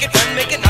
shake it and make it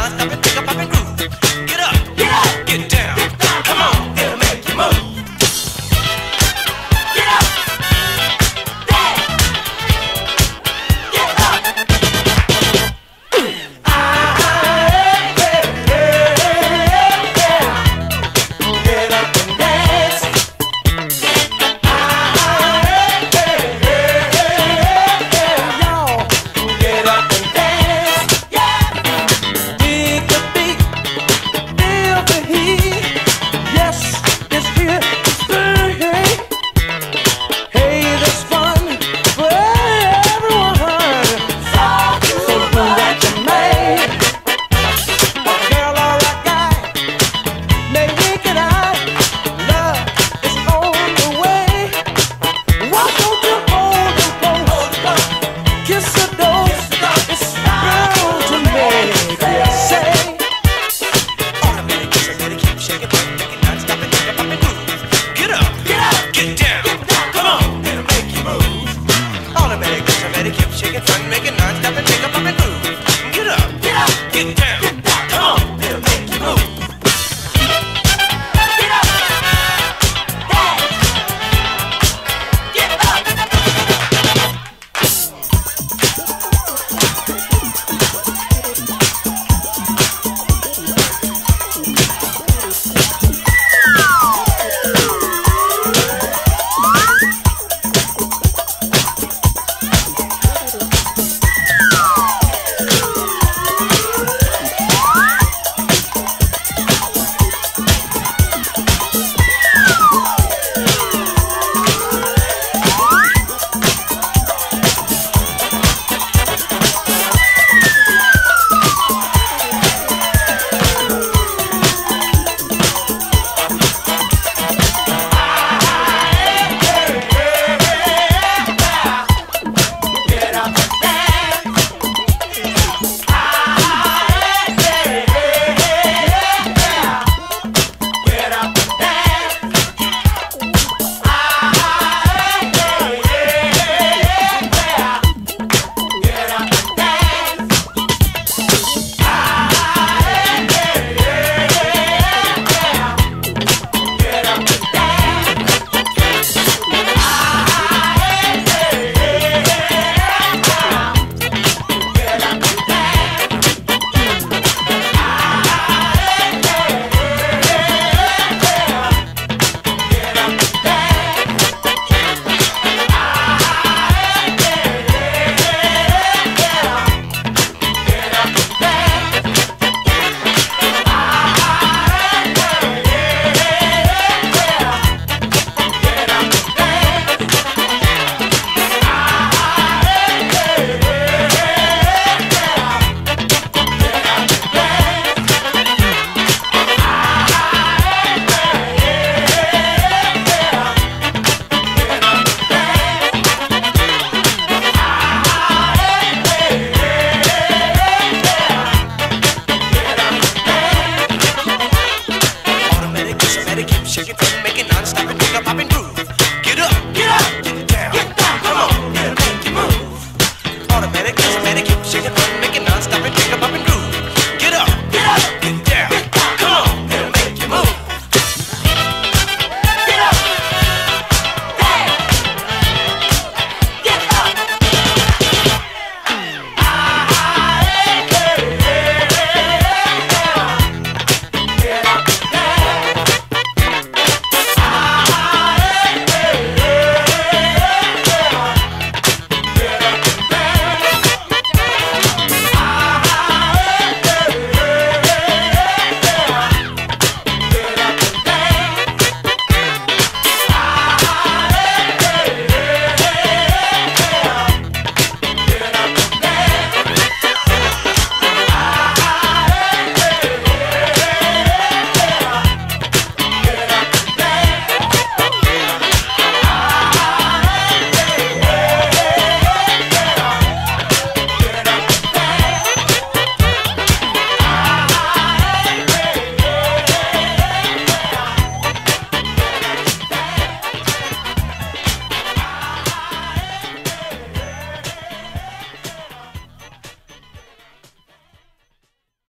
medication.